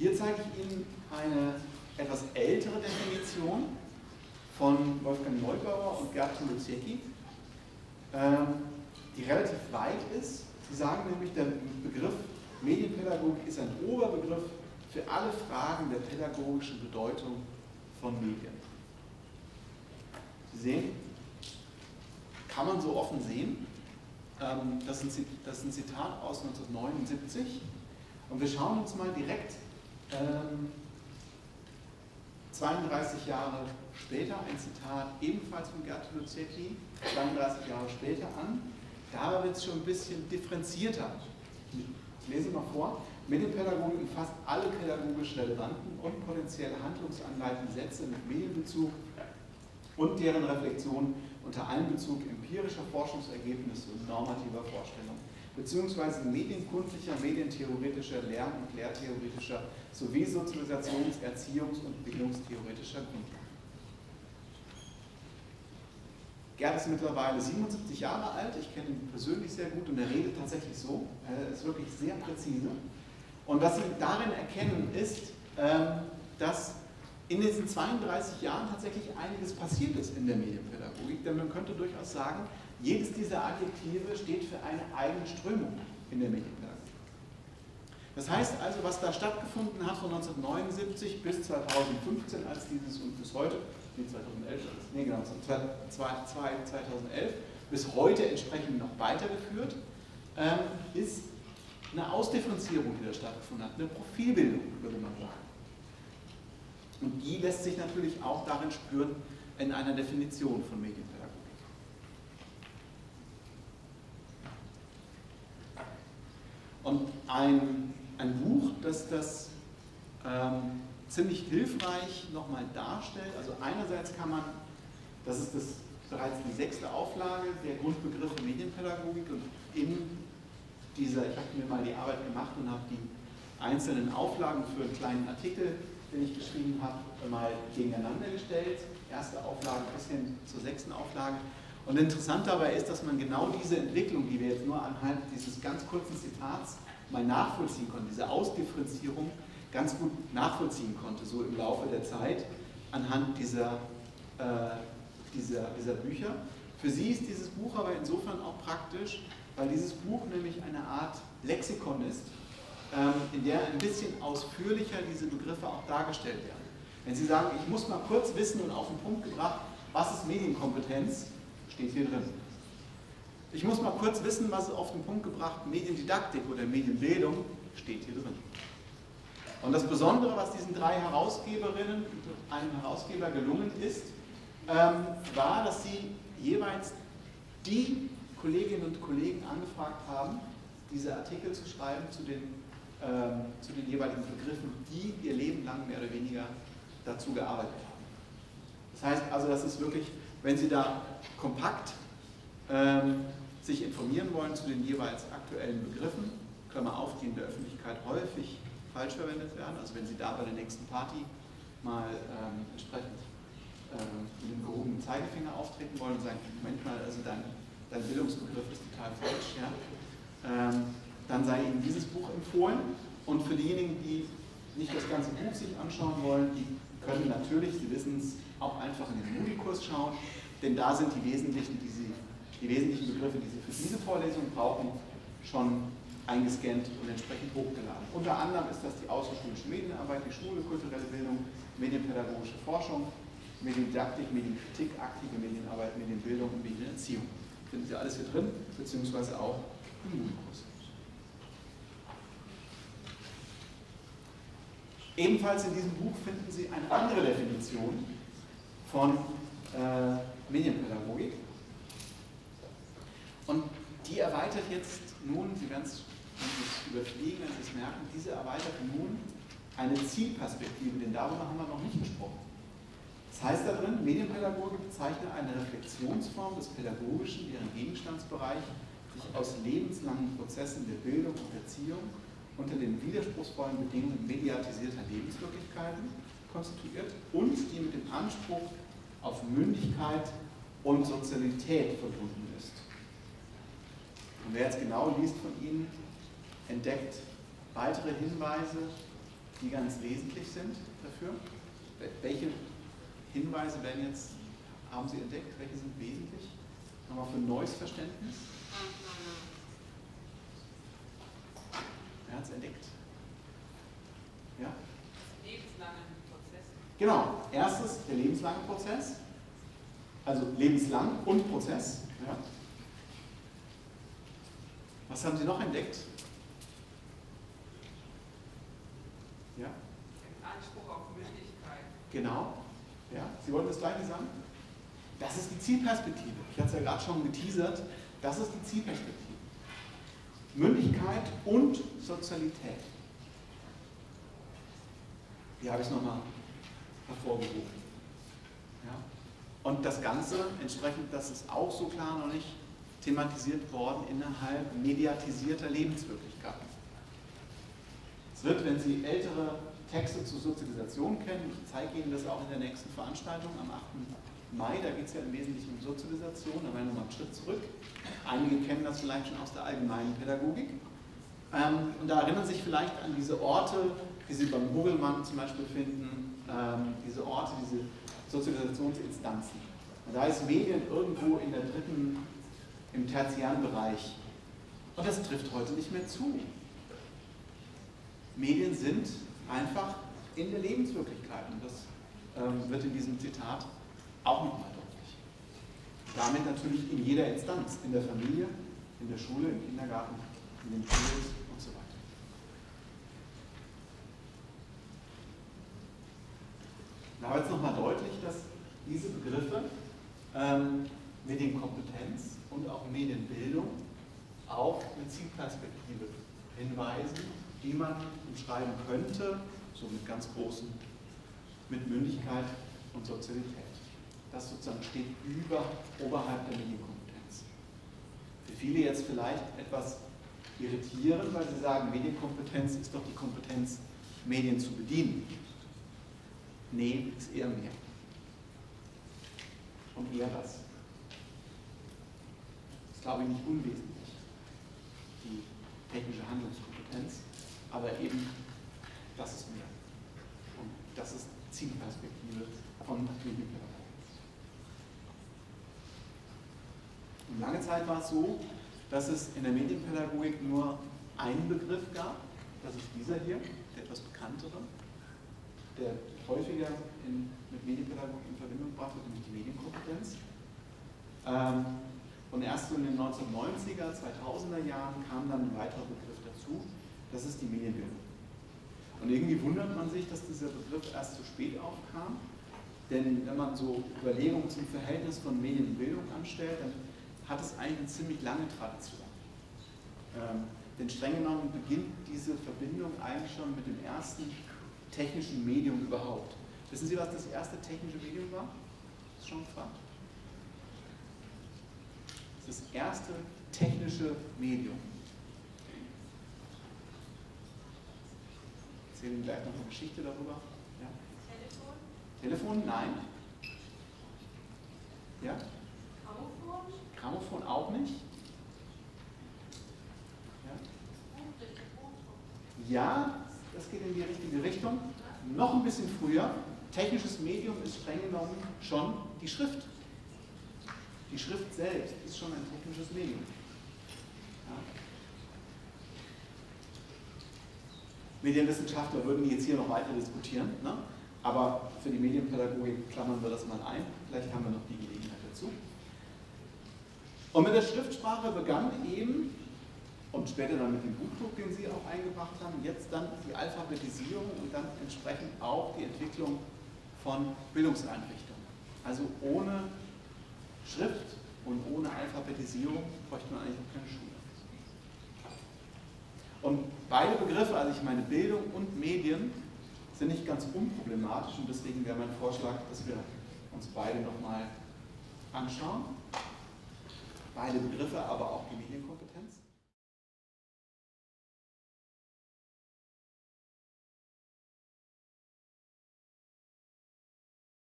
Hier zeige ich Ihnen eine etwas ältere Definition von Wolfgang Neubauer und Gerd Luziecki, ähm, die relativ weit ist. Sie sagen nämlich, der Begriff Medienpädagogik ist ein Oberbegriff für alle Fragen der pädagogischen Bedeutung von Medien. Sie sehen, kann man so offen sehen. Ähm, das ist ein Zitat aus 1979. Und wir schauen uns mal direkt 32 ähm, Jahre später ein Zitat ebenfalls von Gerd Luzetti, 32 Jahre später an. Da wird es schon ein bisschen differenzierter. Ich lese mal vor. Medienpädagogik umfasst alle pädagogisch relevanten und potenziell handlungsanleitenden Sätze mit Medienbezug und deren Reflexion unter Einbezug empirischer Forschungsergebnisse und normativer Vorstellungen, beziehungsweise medienkundlicher, medientheoretischer, Lern- und Lehrtheoretischer sowie Sozialisations-, Erziehungs- und Bildungstheoretischer Grundlagen. Gerd ist mittlerweile 77 Jahre alt, ich kenne ihn persönlich sehr gut und er redet tatsächlich so, er ist wirklich sehr präzise. Und was Sie darin erkennen ist, ähm, dass in diesen 32 Jahren tatsächlich einiges passiert ist in der Medienpädagogik, denn man könnte durchaus sagen, jedes dieser Adjektive steht für eine eigene Strömung in der Medienpädagogik. Das heißt also, was da stattgefunden hat von 1979 bis 2015, als dieses und bis heute, nee 2011, nee genau, 2011, bis heute entsprechend noch weitergeführt, ähm, ist eine Ausdifferenzierung, die da stattgefunden hat, eine Profilbildung, würde man sagen. Und die lässt sich natürlich auch darin spüren, in einer Definition von Medienpädagogik. Und ein, ein Buch, das das ähm, ziemlich hilfreich nochmal darstellt, also einerseits kann man, das ist das, bereits die sechste Auflage der Grundbegriffe Medienpädagogik und in dieser, ich habe mir mal die Arbeit gemacht und habe die einzelnen Auflagen für einen kleinen Artikel den ich geschrieben habe, mal gegeneinander gestellt. Erste Auflage bis hin zur sechsten Auflage. Und interessant dabei ist, dass man genau diese Entwicklung, die wir jetzt nur anhand dieses ganz kurzen Zitats mal nachvollziehen konnte, diese Ausdifferenzierung ganz gut nachvollziehen konnte, so im Laufe der Zeit, anhand dieser, äh, dieser, dieser Bücher. Für sie ist dieses Buch aber insofern auch praktisch, weil dieses Buch nämlich eine Art Lexikon ist, ähm, in der ein bisschen ausführlicher diese Begriffe auch dargestellt werden. Wenn Sie sagen, ich muss mal kurz wissen und auf den Punkt gebracht, was ist Medienkompetenz, steht hier drin. Ich muss mal kurz wissen, was ist auf den Punkt gebracht, Mediendidaktik oder Medienbildung, steht hier drin. Und das Besondere, was diesen drei Herausgeberinnen und einem Herausgeber gelungen ist, ähm, war, dass sie jeweils die Kolleginnen und Kollegen angefragt haben, diese Artikel zu schreiben zu den ähm, zu den jeweiligen Begriffen, die ihr Leben lang mehr oder weniger dazu gearbeitet haben. Das heißt also, das ist wirklich, wenn Sie da kompakt ähm, sich informieren wollen zu den jeweils aktuellen Begriffen, Klammer auf, die in der Öffentlichkeit häufig falsch verwendet werden, also wenn Sie da bei der nächsten Party mal ähm, entsprechend ähm, mit dem gehobenen Zeigefinger auftreten wollen und sagen, Moment mal, also dein, dein Bildungsbegriff ist total falsch, ja, ähm, dann sei Ihnen dieses Buch empfohlen. Und für diejenigen, die nicht das ganze Buch sich anschauen wollen, die können natürlich, Sie wissen es, auch einfach in den Moodle-Kurs schauen, denn da sind die wesentlichen, die, Sie, die wesentlichen Begriffe, die Sie für diese Vorlesung brauchen, schon eingescannt und entsprechend hochgeladen. Unter anderem ist das die außerschulische Medienarbeit, die Schule, kulturelle Bildung, medienpädagogische Forschung, Mediendidaktik, Medienkritik, aktive Medienarbeit, Medienbildung und Medienerziehung. Finden Sie alles hier drin, beziehungsweise auch im Moodle-Kurs. Ebenfalls in diesem Buch finden Sie eine andere Definition von äh, Medienpädagogik. Die erweitert jetzt nun, Sie werden es überfliegen, wenn Sie es merken, diese erweitert nun eine Zielperspektive, denn darüber haben wir noch nicht gesprochen. Das heißt darin, Medienpädagogik bezeichnet eine Reflexionsform des Pädagogischen, deren Gegenstandsbereich sich aus lebenslangen Prozessen der Bildung und Erziehung unter den widerspruchsvollen Bedingungen mediatisierter Lebenswirklichkeiten konstituiert und die mit dem Anspruch auf Mündigkeit und Sozialität verbunden ist. Und wer jetzt genau liest von Ihnen, entdeckt weitere Hinweise die ganz wesentlich sind dafür. Welche Hinweise werden jetzt, haben Sie entdeckt, welche sind wesentlich? Nochmal für neues Verständnis. Wer hat es entdeckt? Ja? Lebenslangen Prozess. Genau, erstes der lebenslange Prozess, also lebenslang und Prozess. Ja. Was haben Sie noch entdeckt? Ja? Anspruch auf Mündigkeit. Genau. Ja? Sie wollten das gleiche sagen? Das ist die Zielperspektive. Ich hatte es ja gerade schon geteasert. Das ist die Zielperspektive. Mündigkeit und Sozialität. Hier habe ich es nochmal hervorgerufen. Ja? Und das Ganze, entsprechend, das ist auch so klar noch nicht thematisiert worden innerhalb mediatisierter Lebenswirklichkeiten. Es wird, wenn Sie ältere Texte zur Sozialisation kennen, ich zeige Ihnen das auch in der nächsten Veranstaltung am 8. Mai, da geht es ja im Wesentlichen um Sozialisation, da werden wir nochmal einen Schritt zurück. Einige kennen das vielleicht schon aus der allgemeinen Pädagogik. Ähm, und da erinnern sich vielleicht an diese Orte, die Sie beim Hogelmann zum Beispiel finden, ähm, diese Orte, diese Sozialisationsinstanzen. Und da ist Medien irgendwo in der dritten, tertiären Bereich. Und das trifft heute nicht mehr zu. Medien sind einfach in der Lebenswirklichkeit. Und das ähm, wird in diesem Zitat auch nochmal deutlich. Damit natürlich in jeder Instanz, in der Familie, in der Schule, im Kindergarten, in den Schulen und so weiter. Da wird jetzt nochmal deutlich, dass diese Begriffe ähm, Medienkompetenz und auch Medienbildung auf eine Zielperspektive hinweisen, die man umschreiben könnte, so mit ganz großen, mit Mündigkeit und Sozialität. Das sozusagen steht über, oberhalb der Medienkompetenz. Für viele jetzt vielleicht etwas irritierend, weil sie sagen, Medienkompetenz ist doch die Kompetenz, Medien zu bedienen. Nee, ist eher mehr. Und eher das. Ist, glaube ich, nicht unwesentlich, die technische Handlungskompetenz, aber eben, das ist mehr. Und das ist Zielperspektive von Medienpädagogik. Und lange Zeit war es so, dass es in der Medienpädagogik nur einen Begriff gab, das ist dieser hier, der etwas bekanntere, der häufiger in, mit Medienpädagogik in Verbindung gebracht wird, nämlich die Medienkompetenz. Ähm, und erst so in den 1990er, 2000er Jahren kam dann ein weiterer Begriff dazu, das ist die Medienbildung. Und irgendwie wundert man sich, dass dieser Begriff erst zu spät aufkam, denn wenn man so Überlegungen zum Verhältnis von Medien und Bildung anstellt, dann hat es eigentlich eine ziemlich lange Tradition. Ähm, denn streng genommen beginnt diese Verbindung eigentlich schon mit dem ersten technischen Medium überhaupt. Wissen Sie, was das erste technische Medium war? Das ist schon gefragt. Das erste technische Medium. Ich erzähle Ihnen gleich noch eine Geschichte darüber. Ja? Telefon? Telefon? Nein. Ja? Grammophon? Grammophon auch nicht. Ja? ja, das geht in die richtige Richtung. Noch ein bisschen früher. Technisches Medium ist streng genommen schon die Schrift. Die Schrift selbst ist schon ein technisches Medium. Ja. Medienwissenschaftler würden jetzt hier noch weiter diskutieren, ne? aber für die Medienpädagogik klammern wir das mal ein. Vielleicht haben wir noch die Gelegenheit dazu. Und mit der Schriftsprache begann eben, und später dann mit dem Buchdruck, den Sie auch eingebracht haben, jetzt dann die Alphabetisierung und dann entsprechend auch die Entwicklung von Bildungseinrichtungen. Also ohne Schrift und ohne Alphabetisierung bräuchte man eigentlich auch keine Schule. Und beide Begriffe, also ich meine Bildung und Medien, sind nicht ganz unproblematisch und deswegen wäre mein Vorschlag, dass wir uns beide nochmal anschauen. Beide Begriffe, aber auch die Medienkompetenz.